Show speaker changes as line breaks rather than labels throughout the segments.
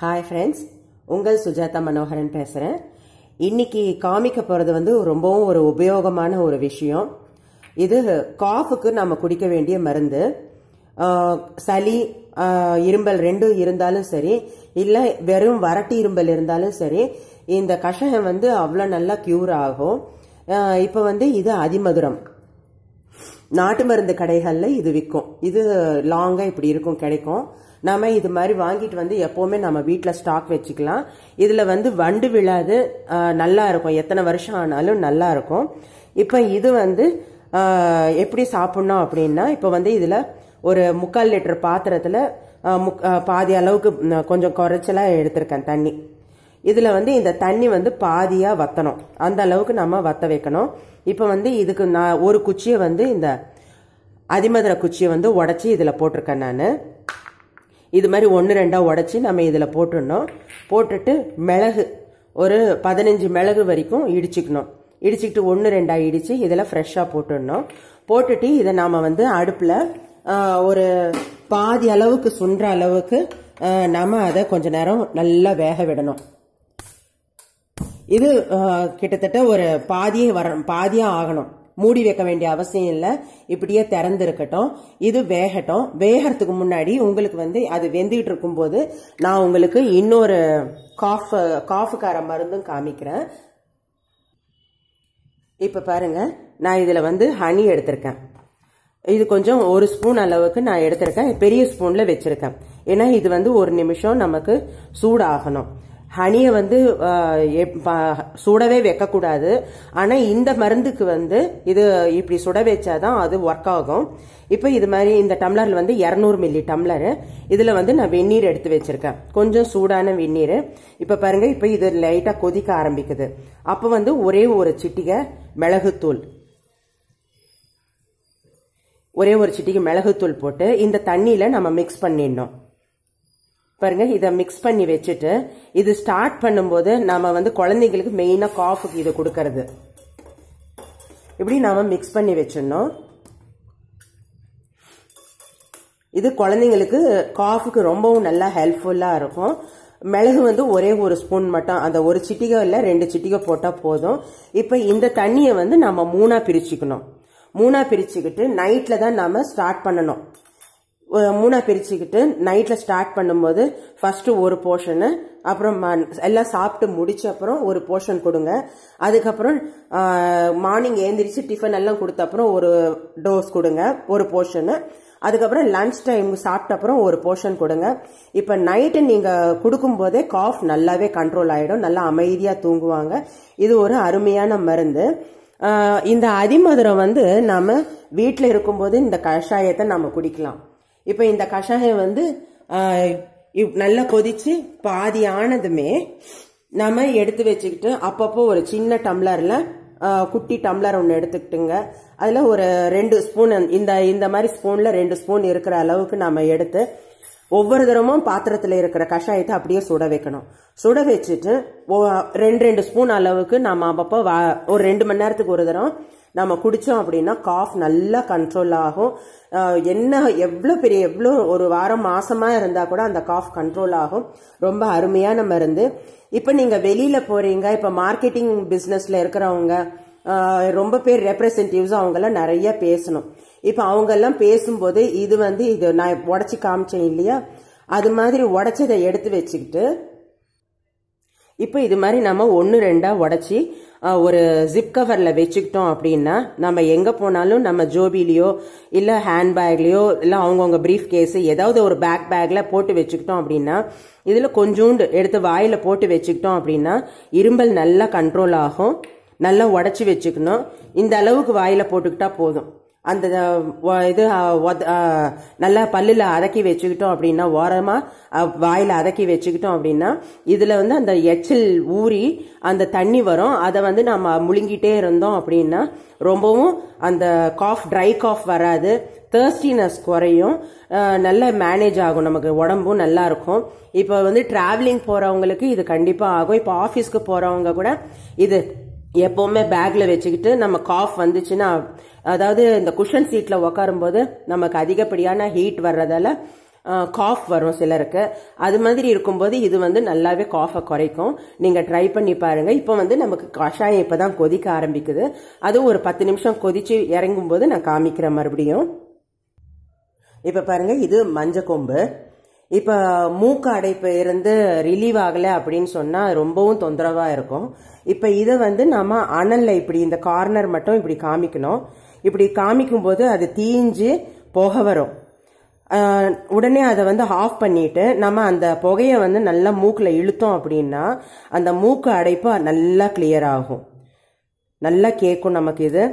Hi friends உங்கள் சுஜாதா மனோகரன் பேசுகிறேன் இன்னைக்கு காமிக்க போகிறது வந்து ரொம்பவும் ஒரு உபயோகமான ஒரு விஷயம். இது காஃபுக்கு நம்ம குடிக்க வேண்டிய மருந்து. சளி இரும்பல் ரெண்டும் இருந்தாலும் சரி இல்லை வெறும் வரட்டு இரும்பல் இருந்தாலும் சரி இந்த கஷாயம் வந்து அவ்வளோ நல்லா க்யூர் ஆகும். இப்போ வந்து இது அதிமதுரம். நாட்டு மருந்து கடைகளில் இது விற்கும் இது லாங்காக இப்படி இருக்கும் கிடைக்கும். நாம இது மாதிரி வாங்கிட்டு வந்து எப்போவுமே நம்ம வீட்டில் ஸ்டாக் வச்சுக்கலாம். இதில் வந்து வண்டு விழாது நல்லா இருக்கும். எத்தனை வருஷம் ஆனாலும் நல்லா இருக்கும். இப்போ இது வந்து எப்படி சாப்பிட்ணும் அப்படின்னா இப்போ வந்து இதில் ஒரு முக்கால் லிட்டர் பாத்திரத்தில் முக்- பாதி அளவுக்கு கொஞ்சம் குறைச்சலாக எடுத்திருக்கேன் தண்ணி. இதுல வந்து இந்த தண்ணி வந்து பாதியா வத்தணும். அந்த அளவுக்கு நம்ம வத்த வைக்கணும். இப்போ வந்து இதுக்கு நான் ஒரு குச்சியை வந்து இந்த அதிமதுர குச்சியை வந்து உடச்சி இதுல போட்டிருக்கேன் நான். இது மாதிரி ஒன்று ரெண்டாக உடச்சி நம்ம இதில் போட்டுடணும். போட்டுட்டு மிளகு ஒரு பதினஞ்சு மிளகு வரைக்கும் இடிச்சுக்கணும். இடிச்சுக்கிட்டு ஒன்று ரெண்டாக இடித்து இதில் ஃப்ரெஷ்ஷாக போட்டுடணும். போட்டுட்டு இதை நாம் வந்து அடுப்பில் ஒரு பாதி அளவுக்கு சுன்ற அளவுக்கு நாம் அதை கொஞ்ச நேரம் நல்லா வேக விடணும். இது கிட்டத்தட்ட ஒரு பாதியே வர பாதியாக ஆகணும். மூடி வைக்க வேண்டிய அவசியம் இல்லை. இப்படியே திறந்துருக்கட்டும். இது வேகட்டும். வேகறதுக்கு முன்னாடி உங்களுக்கு வந்து அது வெந்துகிட்டு இருக்கும்போது நான் உங்களுக்கு இன்னொரு காஃப் காஃபுக்கார மருந்தும் காமிக்கிறேன். இப்போ பாருங்க. நான் இதில் வந்து ஹனி எடுத்திருக்கேன். இது கொஞ்சம் ஒரு ஸ்பூன் அளவுக்கு நான் எடுத்திருக்கேன். பெரிய ஸ்பூன்ல வச்சிருக்கேன். ஏன்னா இது வந்து ஒரு நிமிஷம் நமக்கு சூடாகணும். ஹனியை வந்து சுடவே வைக்கக்கூடாது. ஆனால் இந்த மருந்துக்கு வந்து இது இப்படி சுட வச்சாதான் அது ஒர்க் ஆகும். இப்போ இது மாதிரி இந்த டம்ளர்ல வந்து இரநூறு மில்லி டம்ளர். இதில் வந்து நான் வெந்நீர் எடுத்து வச்சிருக்கேன். கொஞ்சம் சூடான வெந்நீர். இப்போ பாருங்க இப்போ இது லைட்டாக கொதிக்க ஆரம்பிக்குது. அப்போ வந்து ஒரே ஒரு சிட்டிகை மிளகுத்தூள். ஒரே ஒரு சிட்டிக்கு மிளகுத்தூள் போட்டு இந்த தண்ணியில நம்ம மிக்ஸ் பண்ணிடணும். பாருங்க இதை மிக்ஸ் பண்ணி வச்சுட்டு இது ஸ்டார்ட் பண்ணும்போது நாம வந்து குழந்தைங்களுக்கு மெயினா காஃபுக்கு இதை கொடுக்கறது. இப்படி நாம மிக்ஸ் பண்ணி வச்சிடணும். இது குழந்தைங்களுக்கு காஃபுக்கு ரொம்பவும் நல்லா ஹெல்ப்ஃபுல்லா இருக்கும். மிளகு வந்து ஒரே ஒரு ஸ்பூன் மட்டும் அந்த ஒரு சிட்டிகை இல்லை ரெண்டு சிட்டிகை போட்டால் போதும். இப்போ இந்த தண்ணியை வந்து நம்ம மூணா பிரிச்சுக்கணும். மூணா பிரிச்சுக்கிட்டு நைட்டில் தான் நாம ஸ்டார்ட் பண்ணணும். மூணா பிரிச்சுக்கிட்டு நைட்டில் ஸ்டார்ட் பண்ணும்போது ஃபர்ஸ்ட் ஒரு போர்ஷனு அப்புறம் எல்லாம் சாப்பிட்டு முடிச்ச அப்புறம் ஒரு போர்ஷன் கொடுங்க. அதுக்கப்புறம் மார்னிங் ஏந்திரிச்சு டிஃபன் எல்லாம் கொடுத்த அப்புறம் ஒரு டோஸ் கொடுங்க ஒரு போர்ஷனு அதுக்கப்புறம் லஞ்ச் டைம் சாப்பிட்ட அப்புறம் ஒரு போர்ஷன் கொடுங்க. இப்போ நைட்டு நீங்கள் கொடுக்கும்போதே காஃப் நல்லாவே கண்ட்ரோல் ஆகிடும் நல்லா அமைதியாக தூங்குவாங்க. இது ஒரு அருமையான மருந்து. இந்த அதிமதுரம் வந்து நாம் வீட்டில் இருக்கும்போது இந்த கஷாயத்தை நம்ம குடிக்கலாம். இப்போ இந்த கஷாயம் வந்து இப்- நல்லா கொதிச்சு பாதி ஆனதுமே நம்ம எடுத்து வச்சுக்கிட்டு அப்பப்போ ஒரு சின்ன டம்ளர்ல குட்டி டம்ளர் ஒன்று எடுத்துக்கிட்டுங்க. அதில் ஒரு ரெண்டு ஸ்பூன் இந்த இந்த மாதிரி ஸ்பூனில் ரெண்டு ஸ்பூன் இருக்கிற அளவுக்கு நம்ம எடுத்து ஒவ்வொரு தரமும் பாத்திரத்தில் இருக்கிற கஷாயத்தை அப்படியே சுட வைக்கணும். சுட வச்சுட்டு ரெண்டு ரெண்டு ஸ்பூன் அளவுக்கு நம்ம அப்பப்போ வா- ஒரு ரெண்டு மணி நேரத்துக்கு ஒரு தரம் நம்ம குடித்தோம் அப்படின்னா காஃப் நல்லா கண்ட்ரோல் ஆகும். என்ன எவ்வளோ பெரிய எவ்வளோ ஒரு வாரம் மாசமா இருந்தால் கூட அந்த காஃப் கண்ட்ரோல் ஆகும். ரொம்ப அருமையான மருந்து இப்போ நீங்கள் வெளியில் போகிறீங்க இப்போ மார்க்கெட்டிங் பிஸ்னஸில் இருக்கிறவங்க ரொம்ப பேர் ரெப்ரசன்டேட்டிவ்ஸ் அவங்கெல்லாம் நிறைய பேசணும். இப்போ அவங்கெல்லாம் பேசும்போது இது வந்து இது நான் உடச்சி காமிச்சேன் இல்லையா? அது மாதிரி உடச்சதை எடுத்து வச்சுக்கிட்டு இப்போ இது மாதிரி நம்ம ஒன்று ரெண்டாக உடச்சி ஒரு ஜிப் கவரில் வச்சுக்கிட்டோம் அப்படின்னா நம்ம எங்கே போனாலும் நம்ம ஜோபிலேயோ இல்லை ஹேண்ட்பேக்லேயோ இல்லை அவங்கவுங்க ப்ரீஃப் கேஸு ஏதாவது ஒரு பேக் பேக்கில் போட்டு வச்சுக்கிட்டோம் அப்படின்னா இதில் கொஞ்சோண்டு எடுத்து வாயில் போட்டு வச்சுக்கிட்டோம் அப்படின்னா இரும்பல் நல்லா கண்ட்ரோல் ஆகும். நல்லா உடச்சி வச்சுக்கணும். இந்த அளவுக்கு வாயில் போட்டுக்கிட்டா போதும். அந்த இது ஒத- நல்லா பல்லில் அதக்கி வச்சுக்கிட்டோம் அப்படின்னா ஓரமாக வாயில் அதக்கி வச்சுக்கிட்டோம் அப்படின்னா இதில் வந்து அந்த எச்சில் ஊறி அந்த தண்ணி வரும். அதை வந்து நம்ம முழுங்கிட்டே இருந்தோம் அப்படின்னா ரொம்பவும் அந்த காஃப் ட்ரை காஃப் வராது. தேர்ஸ்டினஸ் குறையும். நல்லா நல்ல மேனேஜ் ஆகும் நமக்கு. உடம்பும் நல்லா இருக்கும். இப்போ வந்து டிராவலிங் போகிறவங்களுக்கு இது கண்டிப்பாக ஆகும். இப்போ ஆஃபீஸ்க்கு போகிறவங்க கூட இது எப்பவுமே பேக்ல வச்சுக்கிட்டு நம்ம காஃப் வந்துச்சுன்னா அதாவது இந்த குஷன் சீட்ல உக்காரும்போது நமக்கு அதிகப்படியான ஹீட் வர்றதால காஃப் வரும் சிலருக்கு. அது மாதிரி இருக்கும்போது இது வந்து நல்லாவே காஃபை குறைக்கும். நீங்க ட்ரை பண்ணி பாருங்க. இப்போ வந்து நமக்கு கஷாயம் இப்பதான் கொதிக்க ஆரம்பிக்குது. அதுவும் ஒரு பத்து நிமிஷம் கொதிச்சு இறங்கும் போது நான் காமிக்கிறேன் மறுபடியும். இப்ப பாருங்க இது மஞ்சள் கொம்பு. இப்ப மூக்கு அடைப்பு இருந்து ரிலீவ் ஆகல அப்படின்னு சொன்னா ரொம்பவும் தொந்தரவா இருக்கும். இப்ப இதை வந்து நம்ம அனல்ல இப்படி இந்த கார்னர் மட்டும் இப்படி காமிக்கணும். இப்படி காமிக்கும் போது அது தீஞ்சு புகை வரும். உடனே அதை வந்து ஆஃப் பண்ணிட்டு நம்ம அந்த புகையை வந்து நல்லா மூக்கில் இழுத்தோம் அப்படின்னா அந்த மூக்கு அடைப்பு நல்லா கிளியர் ஆகும். நல்லா கேட்கும் நமக்கு இது.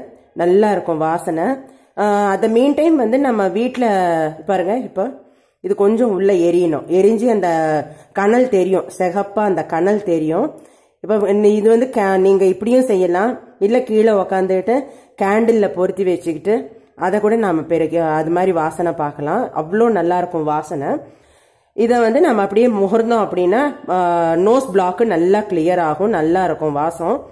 நல்லா இருக்கும் வாசனை. அதை மீன் டைம் வந்து நம்ம வீட்டில் பாருங்க இப்போ இது கொஞ்சம் உள்ளே எரியணும். எரிஞ்சு அந்த கனல் தெரியும். சிகப்பாக அந்த கனல் தெரியும். இப்போ இது வந்து கே- நீங்கள் இப்படியும் செய்யலாம். இல்லை கீழே உக்காந்துட்டு கேண்டிலில் பொருத்தி வச்சுக்கிட்டு அதை கூட நாம் பிறகு அது மாதிரி வாசனை பார்க்கலாம். அவ்வளோ நல்லா இருக்கும் வாசனை. இதை வந்து நம்ம அப்படியே முகர்ந்தோம் அப்படின்னா நோஸ் பிளாக்கு நல்லா கிளியர் ஆகும். நல்லா இருக்கும் வாசம்.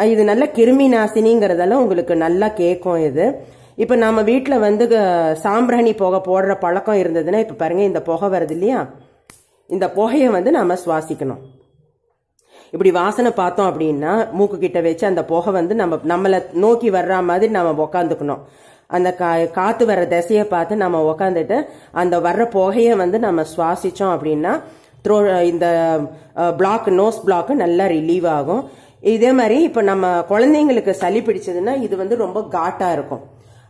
இது நல்ல கிருமி நாசினிங்கிறதெல்லாம் உங்களுக்கு நல்லா கேட்கும் இது. இப்போ நம்ம வீட்டில் வந்து சாம்பிராணி புகை போடுற பழக்கம் இருந்ததுன்னா இப்போ பாருங்க இந்த புகை வருது இல்லையா? இந்த புகையை வந்து நம்ம சுவாசிக்கணும். இப்படி வாசனை பார்த்தோம் அப்படின்னா மூக்கு கிட்ட வச்சு அந்த புகை வந்து நம்ம நம்மளை நோக்கி வர்ற மாதிரி நம்ம உக்காந்துக்கணும். அந்த கா காற்று வர்ற திசையை பார்த்து நம்ம உக்காந்துட்டு அந்த வர்ற புகையை வந்து நம்ம சுவாசித்தோம் அப்படின்னா த்ரோ இந்த பிளாக் நோஸ் பிளாக்கு நல்லா ரிலீவ் ஆகும். இதே மாதிரி இப்போ நம்ம குழந்தைங்களுக்கு சளி பிடிச்சதுன்னா இது வந்து ரொம்ப காட்டாக இருக்கும்.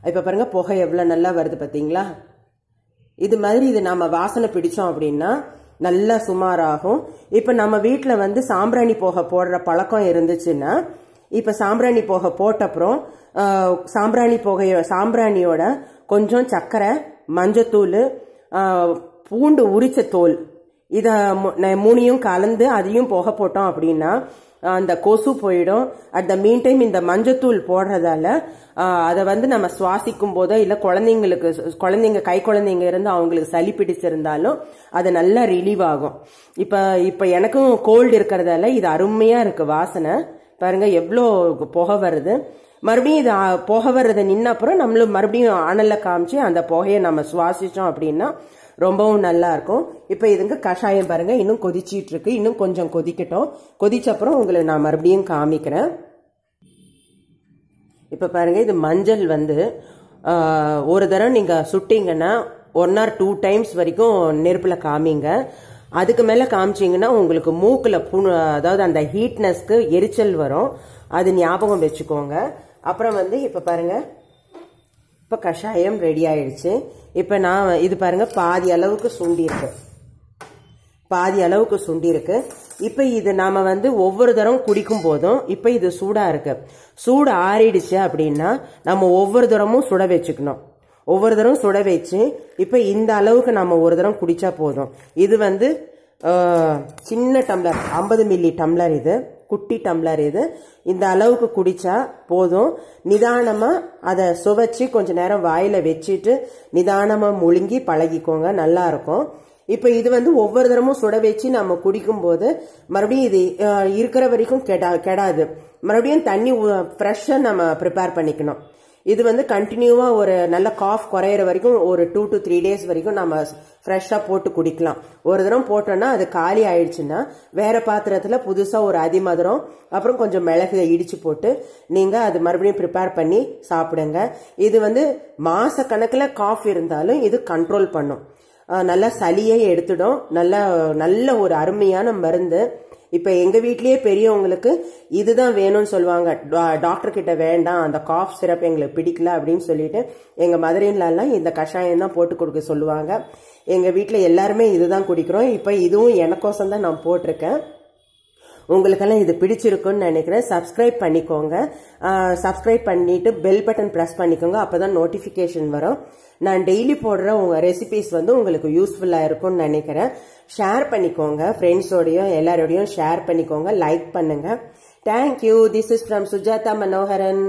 இப்போ பாருங்க புகை எவ்வளோ நல்லா வருது பார்த்தீங்களா இது மாதிரி இது நாம் வாசனை பிடிச்சோம் அப்படின்னா நல்லா சுமாராகும். இப்போ நம்ம வீட்டில் வந்து சாம்பிராணி போக போடுற பழக்கம் இருந்துச்சுன்னா இப்போ சாம்பிராணி போக போட்ட அப்புறம் சாம்பிராணி புகைய சாம்பிராணியோட கொஞ்சம் சர்க்கரை மஞ்சத்தூள் பூண்டு உரிச்ச தோல் இதை மு- மூணையும் கலந்து அதையும் புகை போட்டோம் அப்படின்னா அந்த கொசு போயிடும். அட் த மீன் டைம் இந்த மஞ்சத்தூள் போடுறதால அதை வந்து நம்ம சுவாசிக்கும் போதோ இல்லை குழந்தைங்களுக்கு குழந்தைங்க கை குழந்தைங்க இருந்து அவங்களுக்கு சளி பிடிச்சிருந்தாலும் அது நல்லா ரிலீவ் ஆகும். இப்போ இப்போ எனக்கும் கோல்டு இருக்கிறதால இது அருமையாக இருக்கு வாசனை. பாருங்க எவ்வளோ புகை வருது. மறுபடியும் இது புகை வர்றதை நின்ன அப்புறம் நம்மளும் மறுபடியும் ஆனலில் காமிச்சு அந்த புகையை நம்ம சுவாசித்தோம் அப்படின்னா ரொம்பவும் நல்லா இருக்கும். இப்போ இதுங்க கஷாயம் பாருங்க. இன்னும் கொதிச்சிட்டு இருக்கு. இன்னும் கொஞ்சம் கொதிக்கட்டும். கொதிச்ச அப்புறம் உங்களை நான் மறுபடியும் காமிக்கிறேன். இப்போ பாருங்க இது மஞ்சள் வந்து ஒரு தடவை நீங்க சுட்டீங்கன்னா ஒன் ஆர் டூ டைம்ஸ் வரைக்கும் நெருப்பில் காமிங்க. அதுக்கு மேலே காமிச்சிங்கன்னா உங்களுக்கு மூக்கில் புண் அதாவது அந்த ஹீட்னஸ்க்கு எரிச்சல் வரும். அது ஞாபகம் வச்சுக்கோங்க. அப்புறம் வந்து இப்போ பாருங்கள் இப்போ கஷாயம் ரெடி ஆயிடுச்சு. இப்போ நான் இது பாருங்கள் பாதி அளவுக்கு சுண்டியிருக்கு பாதி அளவுக்கு சுண்டியிருக்கு இப்போ இது நாம் வந்து ஒவ்வொரு தரம் குடிக்கும் போதும் இப்போ இது சூடாக இருக்கு. சூடு ஆறிடுச்சு அப்படின்னா நம்ம ஒவ்வொரு தரமும் சுட வச்சுக்கணும். ஒவ்வொரு தரம் சுட வச்சு இப்போ இந்த அளவுக்கு நம்ம ஒரு தரம் குடித்தா போதும். இது வந்து சின்ன டம்ளர் ஐம்பது மில்லி டம்ளர் இது. குட்டி டம்ளர் இது. இந்த அளவுக்கு குடிச்சா போதும். நிதானமா அதை சுவைச்சு கொஞ்ச நேரம் வாயில வச்சுட்டு நிதானமா முழுங்கி பழகிக்கோங்க. நல்லா இருக்கும். இப்ப இது வந்து ஒவ்வொரு தரமும் சுட வச்சு நம்ம குடிக்கும் போது மறுபடியும் இது இருக்கிற வரைக்கும் கெடா கெடாது. மறுபடியும் தண்ணி ஃப்ரெஷ்ஷா நம்ம ப்ரிப்பேர் பண்ணிக்கணும். இது வந்து கண்டினியூவா ஒரு நல்ல காஃப் குறையிற வரைக்கும் ஒரு டூ டு த்ரீ டேஸ் வரைக்கும் நம்ம ஃப்ரெஷ்ஷா போட்டு குடிக்கலாம். ஒரு தரம் போட்டோம்னா அது காலி ஆயிடுச்சுன்னா வேற பாத்திரத்துல புதுசா ஒரு அதிமதுரம் அப்புறம் கொஞ்சம் மிளகு இடிச்சு போட்டு நீங்க அது மறுபடியும் ப்ரிப்பேர் பண்ணி சாப்பிடுங்க. இது வந்து மாச கணக்குல காஃப் இருந்தாலும் இது கண்ட்ரோல் பண்ணும். நல்லா சளியை எடுத்துடும். நல்ல நல்ல ஒரு அருமையான மருந்து. இப்ப எங்க வீட்லயே பெரியவங்களுக்கு இதுதான் வேணும்னு சொல்லுவாங்க. டாக்டர் கிட்ட வேண்டாம் அந்த காஃப் சிரப் எங்களுக்கு பிடிக்கல அப்படின்னு சொல்லிட்டு எங்க மதுரையிலலாம் இந்த கஷாயம் தான் போட்டு கொடுக்க சொல்லுவாங்க. எங்க வீட்டில் எல்லாருமே இதுதான் குடிக்கிறோம். இப்ப இதுவும் எனக்கோசம் தான் நான் போட்டிருக்கேன். உங்களுக்கெல்லாம் இது பிடிச்சிருக்குன்னு நினைக்கிறேன். சப்ஸ்கிரைப் பண்ணிக்கோங்க. சப்ஸ்கிரைப் பண்ணிட்டு பெல் பட்டன் ப்ரெஸ் பண்ணிக்கோங்க. அப்போதான் நோட்டிஃபிகேஷன் வரும். நான் டெய்லி போடுற உங்கள் ரெசிபிஸ் வந்து உங்களுக்கு யூஸ்ஃபுல்லாக இருக்கும்னு நினைக்கிறேன். ஷேர் பண்ணிக்கோங்க. ஃப்ரெண்ட்ஸோடையும் எல்லாரோடையும் ஷேர் பண்ணிக்கோங்க. லைக் பண்ணுங்க. Thank you this is from Sujatha Manoharan